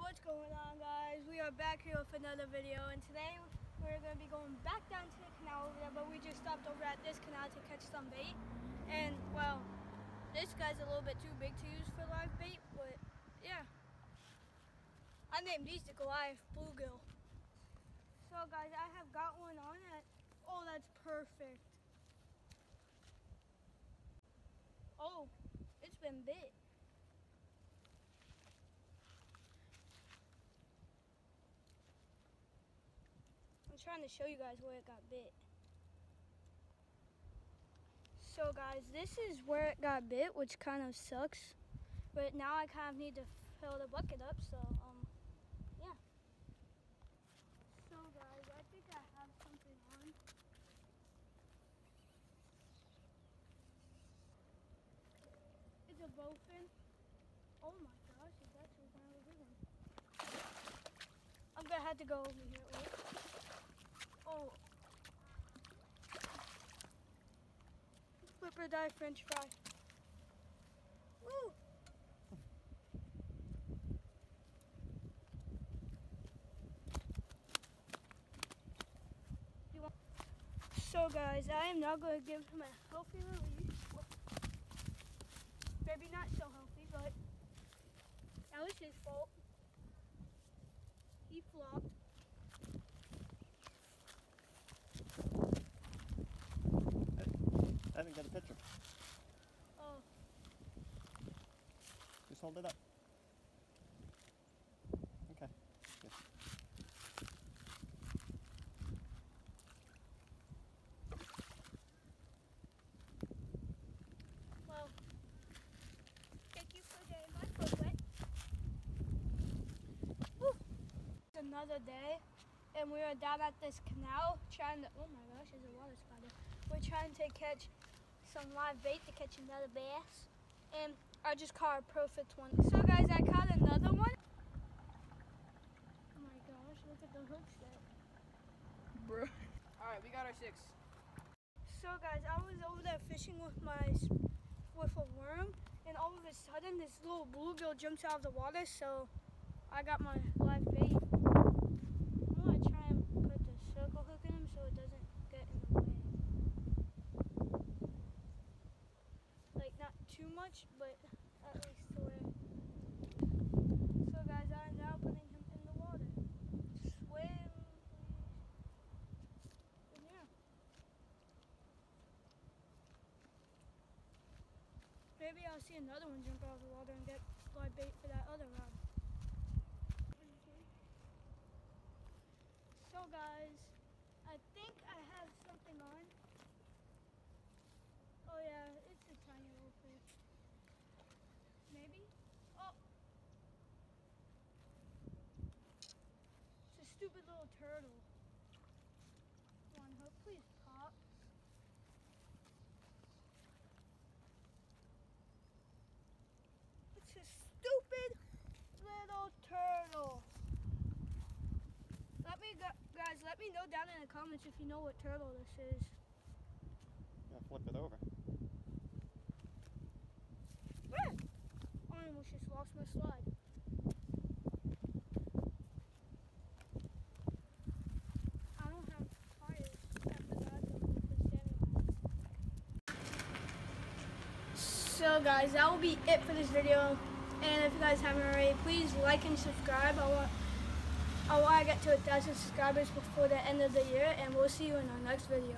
what's going on guys? We are back here with another video and today we're going to be going back down to the canal over there but we just stopped over at this canal to catch some bait. And well this guy's a little bit too big to use for live bait but yeah. I named these the Goliath Bluegill. So guys I have got one on it. Oh that's perfect. Oh it's been bit trying to show you guys where it got bit. So guys, this is where it got bit, which kind of sucks. But now I kind of need to fill the bucket up, so um, yeah. So guys, I think I have something on. It's a bowfin. Oh my gosh, it's actually kind of a big one. I'm gonna have to go over here. Wait. Oh. Flip or die french fry. Woo! So guys, I am now going to give him a healthy release. Maybe not so healthy, but that was his fault. He flopped. I haven't got a picture. Oh. Just hold it up. Okay. Good. It's another day, and we are down at this canal trying to, oh my gosh, there's a water spider. We're trying to catch some live bait to catch another bass. And I just caught a perfect one. So guys, I caught another one. Oh my gosh, look at the hook set. Bro. Alright, we got our six. So guys, I was over there fishing with my with a worm, and all of a sudden this little bluegill jumps out of the water. So I got my live bait. I'm gonna try and put the circle hook in him so it doesn't get in the way. Like not too much, but at least to where. So guys, I'm now putting him in the water. Swim, please. yeah. Maybe I'll see another one jump out of the water and get live bait for that other rod. So guys, I think I have something on. Oh yeah, it's a tiny little fish. Maybe? Oh! It's a stupid little turtle. Come on, hope please pop. It's a stupid little turtle. Let me, guys, let me know down in the comments if you know what turtle this is. Yeah, flip it over. Oh, I almost just lost my slide. I don't have tires So guys, that will be it for this video. And if you guys haven't already, please like and subscribe. I want I want to get to a thousand subscribers before the end of the year, and we'll see you in our next video.